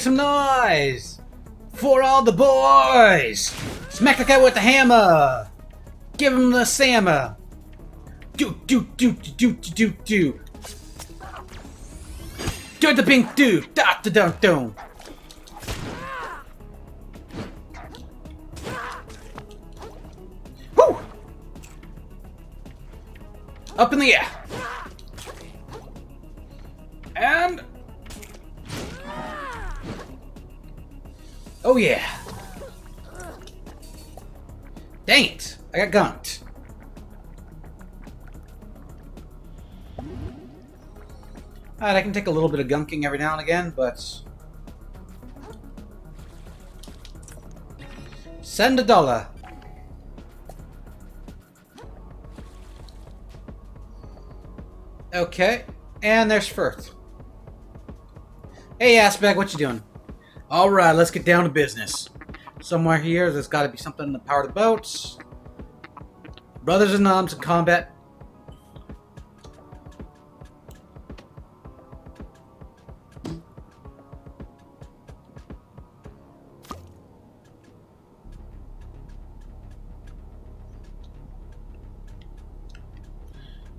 make some noise! For all the boys! Smack the guy with the hammer! Give him the sammer! Do do do do do do do do! The pink do! Da da da da! Woo! Up in the air! Oh yeah! Dang it! I got gunked. Alright, I can take a little bit of gunking every now and again, but... Send a dollar. Okay, and there's Firth. Hey, Aspect, what you doing? Alright, let's get down to business. Somewhere here, there's got to be something in the power of the boats. Brothers in arms in combat.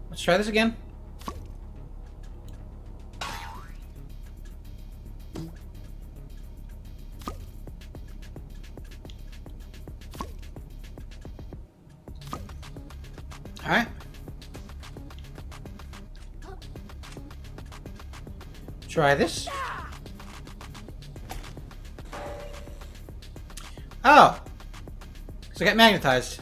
Let's try this again. Try this. Oh! So I got magnetized.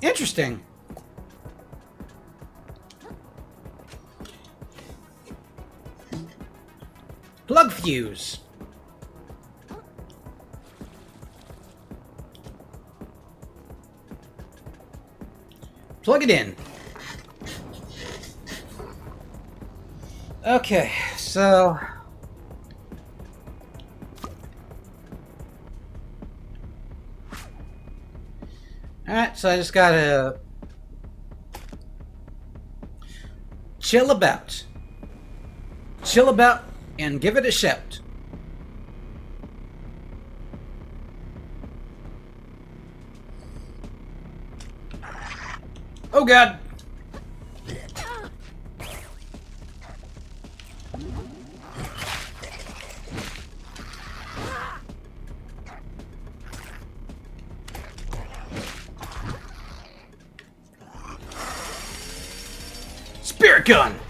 Interesting. Plug fuse. Plug it in. Okay, so... Alright, so I just gotta... Chill about. Chill about and give it a shout. Oh god! Spirit gun!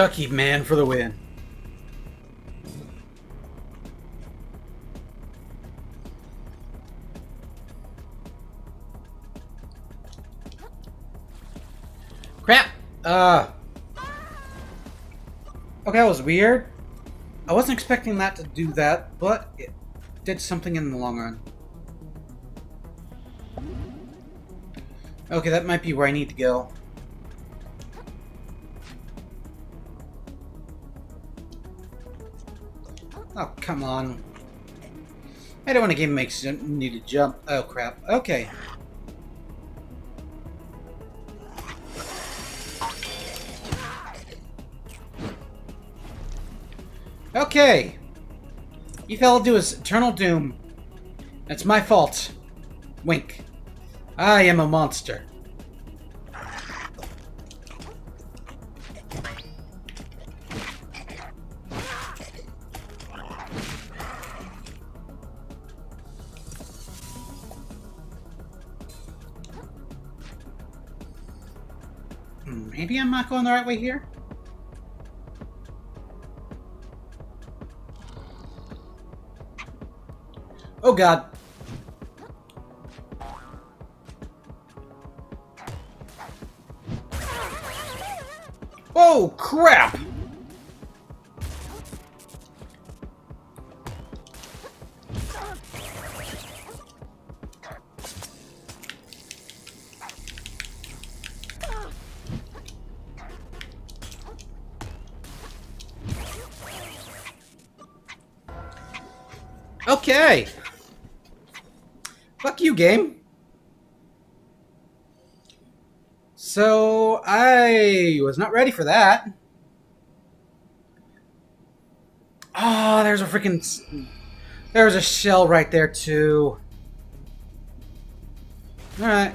Ducky man for the win. Crap! Uh. Okay, that was weird. I wasn't expecting that to do that, but it did something in the long run. Okay, that might be where I need to go. Oh, come on. I don't want to game makes you need to jump. Oh, crap. Okay. Okay. You fell to his eternal doom. That's my fault. Wink. I am a monster. Maybe I'm not going the right way here? Oh god. Okay. Fuck you, game. So, I was not ready for that. Oh, there's a freaking... There's a shell right there, too. Alright.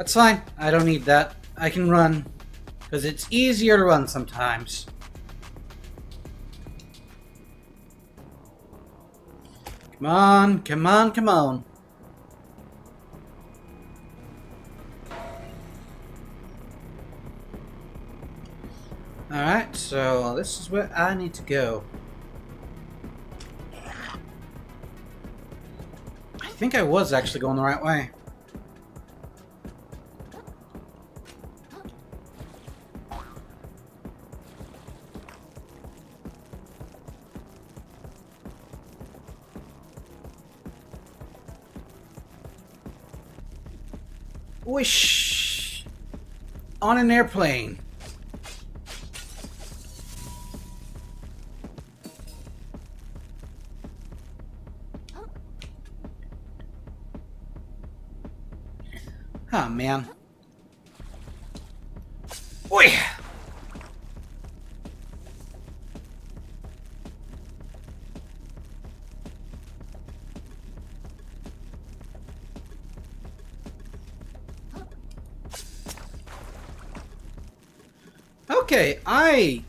That's fine. I don't need that. I can run. Because it's easier to run sometimes. Come on, come on, come on. Alright, so this is where I need to go. I think I was actually going the right way. Wish on an airplane. Oh man. Okay, I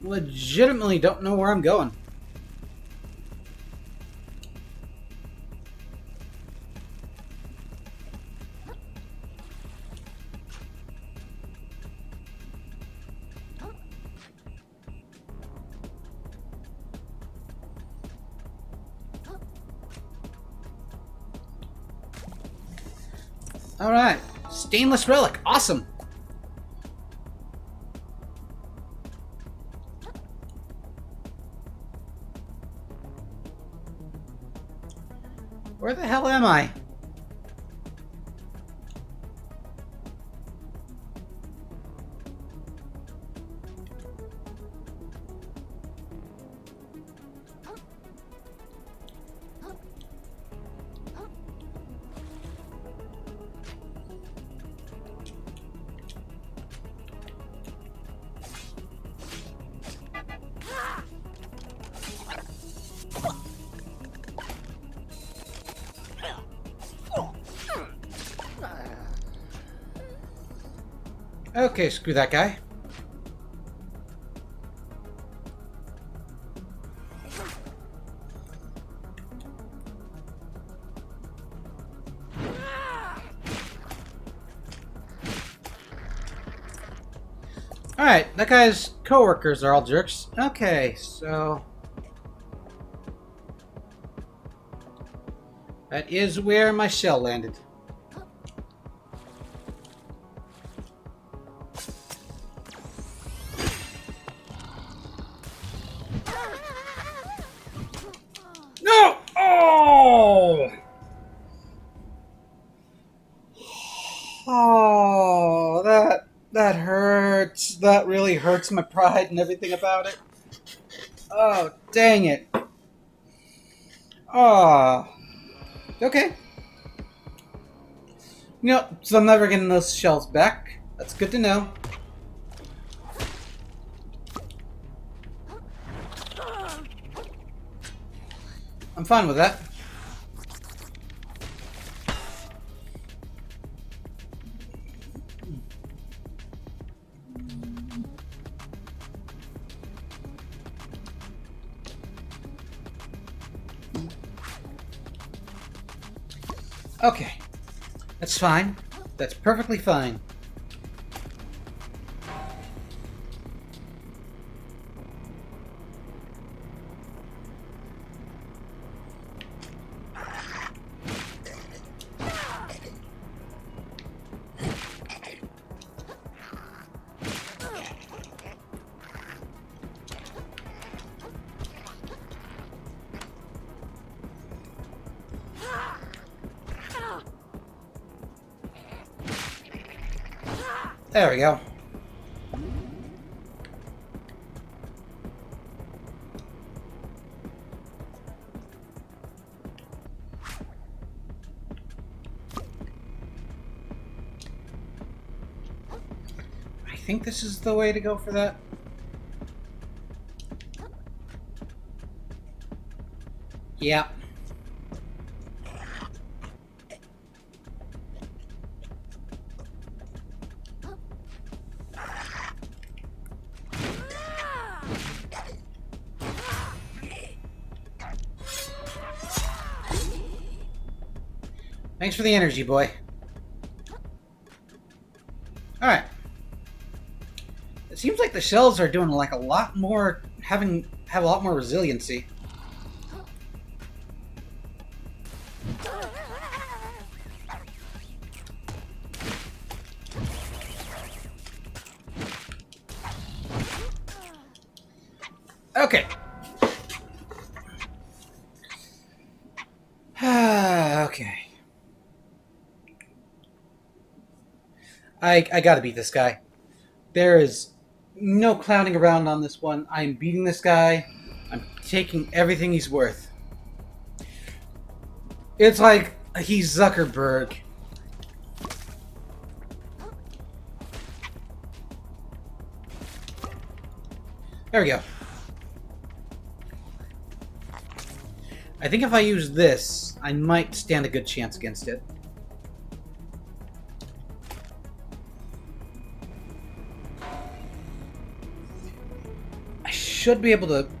legitimately don't know where I'm going. Alright, stainless relic, awesome! Hell am I? Okay, screw that guy. Alright, that guy's coworkers are all jerks. Okay, so... That is where my shell landed. That hurts. That really hurts my pride and everything about it. Oh, dang it. Oh. Okay. You know, so I'm never getting those shells back. That's good to know. I'm fine with that. Okay. That's fine. That's perfectly fine. We go. I think this is the way to go for that. Yeah. Thanks for the energy, boy. Alright. It seems like the shells are doing like a lot more having have a lot more resiliency. I I gotta beat this guy. There is no clowning around on this one. I'm beating this guy. I'm taking everything he's worth. It's like he's Zuckerberg. There we go. I think if I use this, I might stand a good chance against it. Should be able to...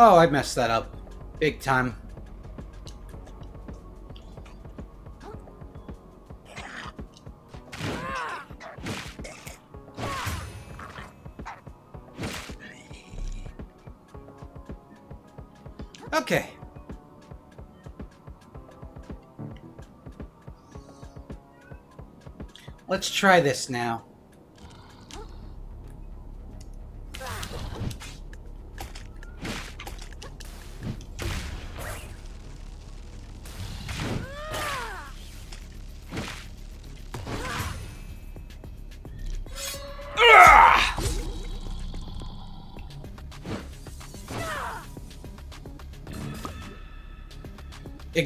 Oh, I messed that up. Big time. Okay. Let's try this now.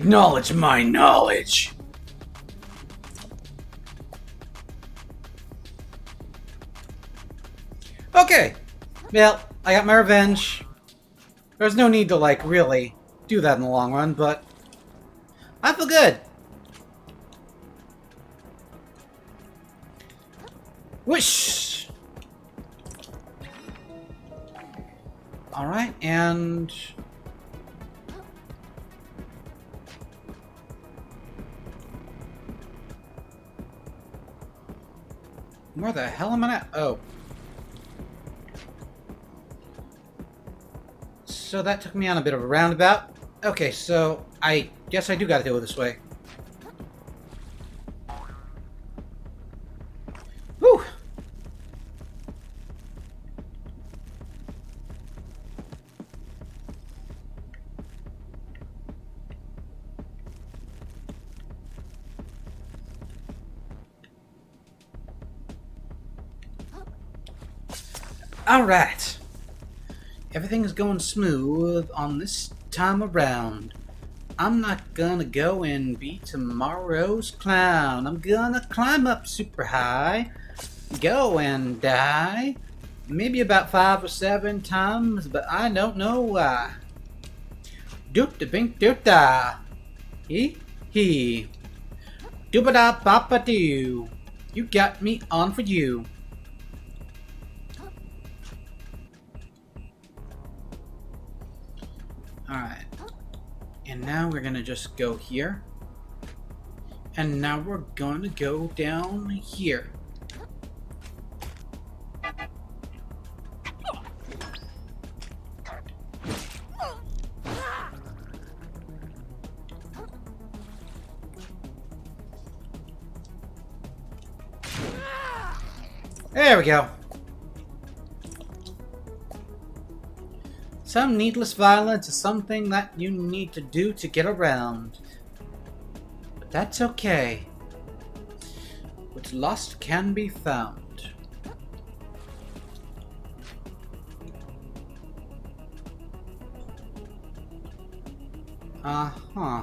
Acknowledge my knowledge. Okay. Well, I got my revenge. There's no need to, like, really do that in the long run, but I feel good. Whoosh! Alright, and... Where the hell am I at? Oh. So that took me on a bit of a roundabout. Okay, so I guess I do gotta do it this way. Alright. Everything is going smooth on this time around. I'm not gonna go and be tomorrow's clown. I'm gonna climb up super high, go and die. Maybe about five or seven times, but I don't know why. Doop da bink doop da. He hee. Dooba da papa doo. You got me on for you. And now we're gonna just go here. And now we're gonna go down here. There we go. Some needless violence is something that you need to do to get around. But that's okay. What's lost can be found. Uh-huh.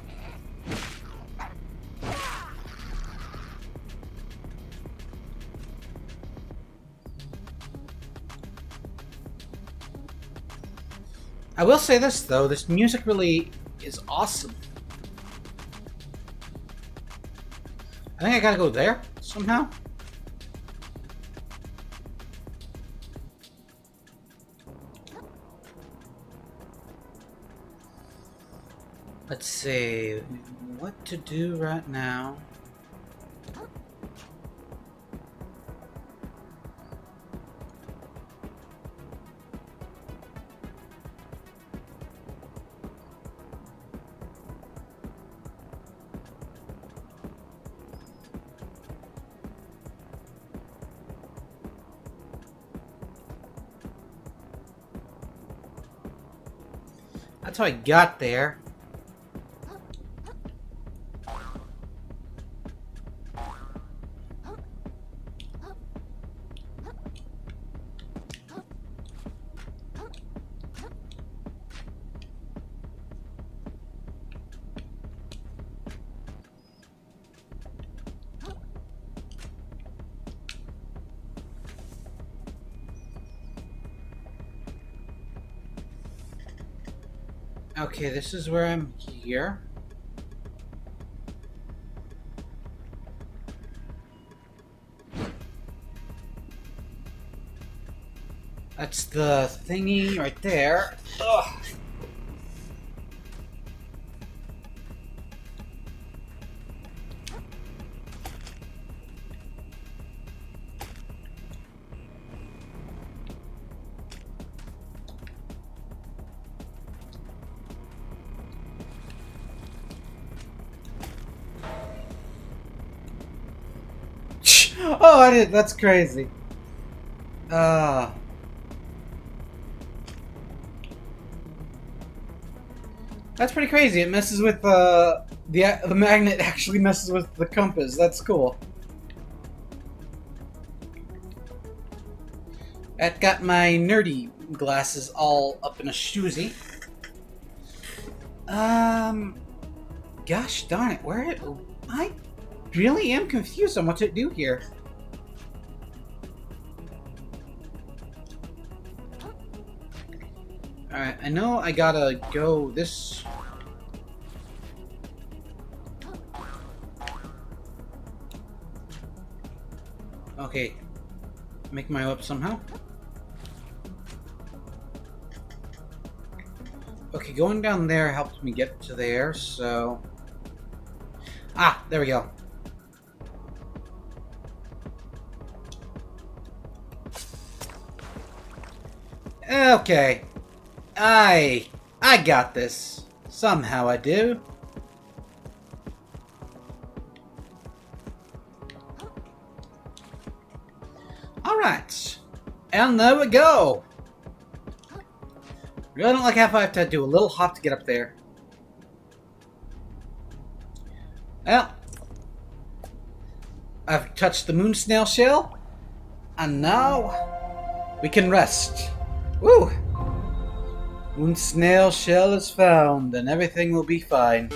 I will say this though, this music really is awesome. I think I gotta go there somehow. Let's see what to do right now. That's how I got there. Okay, this is where I'm here. That's the thingy right there. oh, I did. That's crazy. Uh. That's pretty crazy. It messes with uh, the the magnet. Actually messes with the compass. That's cool. That got my nerdy glasses all up in a shoozy. Um, gosh darn it, where it, I really am confused on what to do here. Alright, I know I gotta go this... Okay, make my way up somehow. Okay, going down there helps me get to there, so... Ah, there we go. Okay. I... I got this. Somehow I do. Alright. And there we go. Really don't like how I have to do a little hop to get up there. Well. I've touched the moon snail shell. And now... We can rest. Woo! One snail shell is found, and everything will be fine.